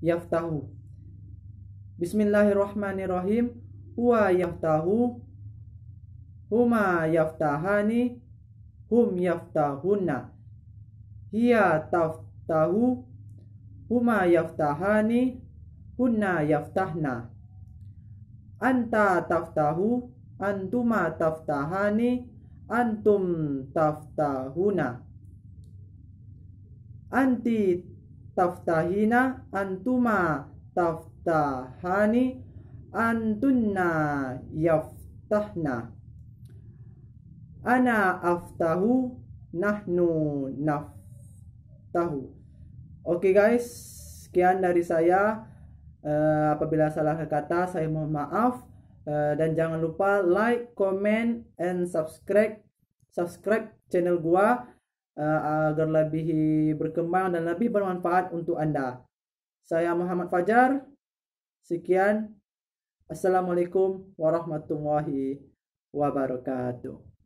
yaftahu. Bismillahirrahmanirrahim. Huwa yaftahu. Huma yaftahani. Hum yaftahuna. Hiya taftahu. Huma yaftahani. Hunna yaftahna. Anta taftahu. Antuma taftahani. Antum taftahuna. Anti taftahina. Antuma taftahani. Antunna yaftahna. Ana aftahu. Nahnu naftahu. Oke guys, sekian dari saya. Uh, apabila salah kata, saya mohon maaf. Uh, dan jangan lupa like, comment, and subscribe subscribe channel gua uh, agar lebih berkembang dan lebih bermanfaat untuk anda. Saya Muhammad Fajar. Sekian. Assalamualaikum warahmatullahi wabarakatuh.